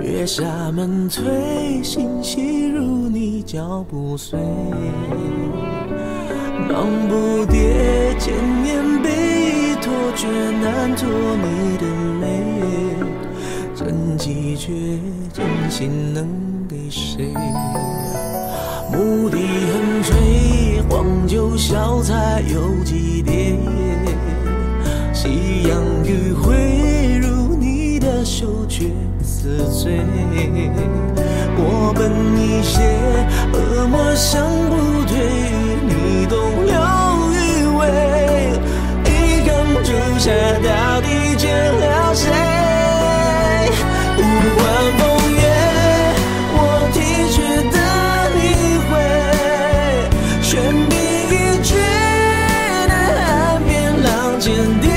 月下门推，心细如你脚步碎。忙不迭，千年背托，却难托你的泪。真迹绝真心能给谁？牧笛横吹，黄酒小菜有几碟？夕阳余晖，自罪，我本一邪，恶魔相不退，你懂留余味。一缸朱砂，到底见了谁？五环风月，我提笔等你回，悬笔一绝的海浪尖。